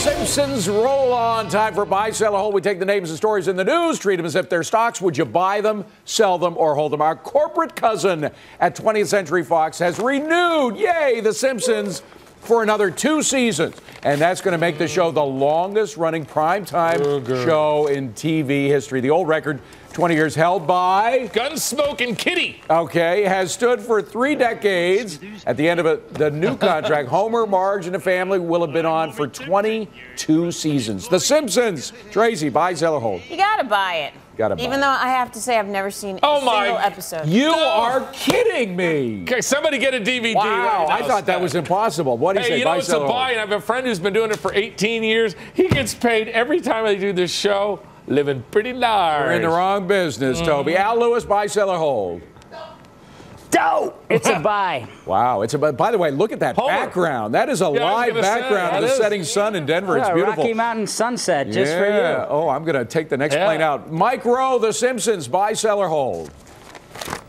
Simpsons roll on. Time for buy, sell, or hold. We take the names and stories in the news, treat them as if they're stocks. Would you buy them, sell them, or hold them? Our corporate cousin at 20th Century Fox has renewed, yay, The Simpsons for another two seasons. And that's going to make the show the longest running primetime oh, show in TV history. The old record, 20 years held by. Gunsmoke and Kitty. Okay, has stood for three decades. At the end of it, the new contract, Homer, Marge, and the family will have been on for 22 seasons. The Simpsons. Tracy, buy, sell, or hold. You gotta buy it. Gotta Even though I have to say I've never seen Oh a my- single episode. You No. are kidding me. Okay, somebody get a DVD. Wow, right I now, thought that was impossible. What do you Hey, say? you know buy, it's sell, a buy, and I have a friend who's been doing it for 18 years. He gets paid every time they do this show, living pretty large. We're in the wrong business, Toby. Mm-hmm. Al Lewis, buy, sell, or hold. Dope. It's a buy. Wow, it's a. By the way, look at that Homer. background. That is a Yeah, live background of the is. setting sun in Denver. It's beautiful. Rocky Mountain sunset just yeah. for you. Oh, I'm going to take the next Yeah. plane out. Mike Rowe, The Simpsons, buy, sell, or hold.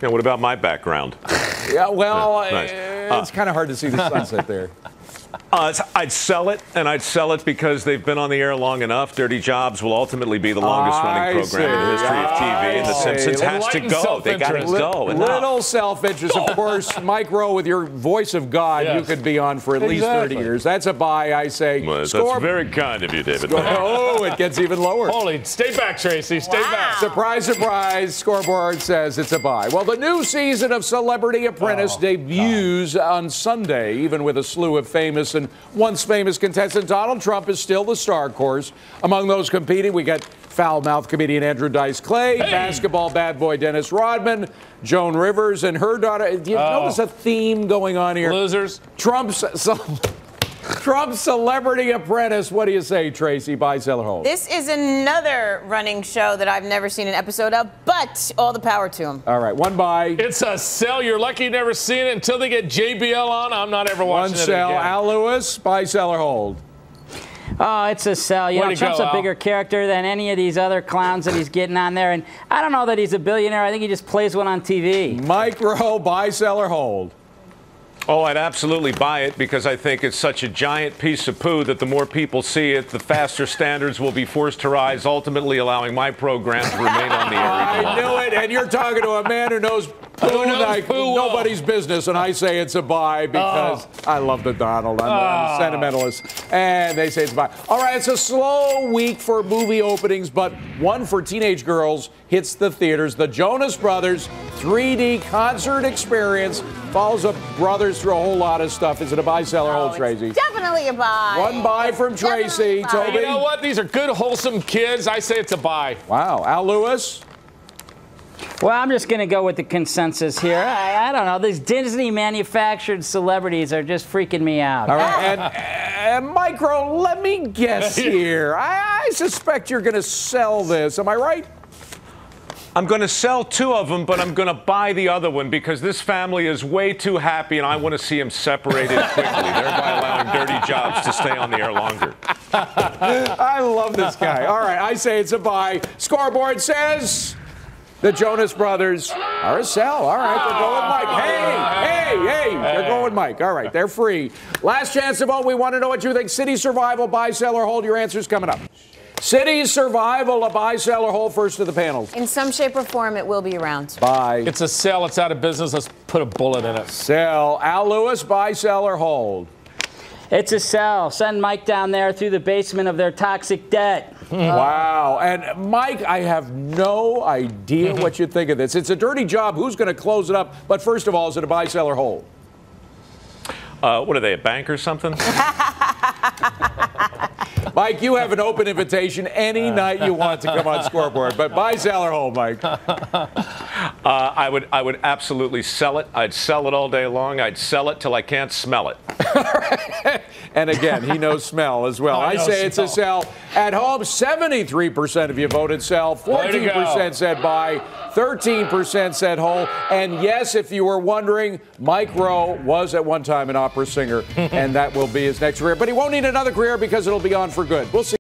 Yeah, what about my background? Yeah, well, Yeah, nice. uh, it's kind of hard to see the sunset there. Uh, I'd sell it, and I'd sell it because they've been on the air long enough. Dirty Jobs will ultimately be the longest running program in the history of TV, and The. Simpsons has to go. They got to go. Enough. Little self-interest, of course. Mike Rowe, with your voice of God, you could be on for at least 30 years. That's a buy, I say. Well, that's Score- very kind of you, David. Oh, it gets even lower. Holy, stay back, Tracy. Stay back. Surprise, surprise, scoreboard says it's a buy. Well, the new season of Celebrity Apprentice Oh, debuts on Sunday, even with a slew of famous and once famous contestant. Donald Trump is still the star, course. Among those competing, we got foul mouthed comedian Andrew Dice Clay, basketball bad boy Dennis Rodman, Joan Rivers, and her daughter. Do you Oh. notice a theme going on here? Losers. Trump's. Trump's Celebrity Apprentice. What do you say, Tracy? Buy, sell, or hold? This is another running show that I've never seen an episode of, but all the power to him. All right, one buy. It's a sell. You're lucky you never seen it until they get JBL on. I'm not ever One watching it sell. again. Al Lewis, buy, sell, or hold. Oh, it's a sell. You Way know, Trump's go, a Al. bigger character than any of these other clowns that he's getting on there. And I don't know that he's a billionaire. I think he just plays one on TV. Mike Rowe, buy, sell, or hold. Oh, I'd absolutely buy it because I think it's such a giant piece of poo that the more people see it, the faster standards will be forced to rise, ultimately allowing my program to remain on the air. I longer. knew it, and you're talking to a man who knows poo Who knows like poo well. nobody's business, and I say it's a buy oh. because I love the Donald. I'm, I'm a ah. sentimentalist, and they say it's a buy. All right, it's a slow week for movie openings, but one for teenage girls hits the theaters. The Jonas Brothers 3D concert experience follows up brothers through a whole lot of stuff. Is it a buy, sell, or Oh, hold, it's Tracy? Definitely a buy. One buy from Definitely Tracy. buy. Toby? You know what? These are good, wholesome kids. I say it's a buy. Wow, Al Lewis. Well, I'm just going to go with the consensus here. I, I don't know. These Disney manufactured celebrities are just freaking me out. All right, and, and Mike Rowe, let me guess here. I, I suspect you're going to sell this. Am I right? I'm going to sell two of them, but I'm going to buy the other one because this family is way too happy, and I want to see them separated quickly, thereby allowing dirty jobs to stay on the air longer. I love this guy. All right, I say it's a buy. Scoreboard says the Jonas Brothers are a sell. All right, they're going Mike. Oh. Hey, hey, hey, they're going Mike. All right, they're free. Last chance to vote. We want to know what you think. Citi survival, buy, sell, or hold. Your answers coming up. Citi survival, a buy, sell, or hold. First to the panels. In some shape or form, it will be around. Buy. It's a sell. It's out of business. Let's put a bullet in it. Sell. Al Lewis, buy, sell, or hold. It's a sell. Send Mike down there through the basement of their toxic debt. Hmm. Uh, wow. And Mike, I have no idea mm-hmm. what you think of this. It's a dirty job. Who's going to close it up? But first of all, is it a buy, sell, or hold? Uh, what are they, a bank or something? Mike, you have an open invitation any night you want to come on scoreboard. But buy, sell, or hold, Mike. Uh, I would, I would absolutely sell it. I'd sell it all day long. I'd sell it till I can't smell it. And again, he knows smell as well. Oh, I know say it's a sell. At home, 73% of you voted sell, Way to go. 14% said buy, 13% said hold. And yes, if you were wondering, Mike Rowe was at one time an opera singer, and that will be his next career. But he won't need another career because it'll be on for good. We'll see.